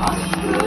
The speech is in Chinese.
好。